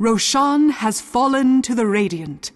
Roshan has fallen to the Radiant.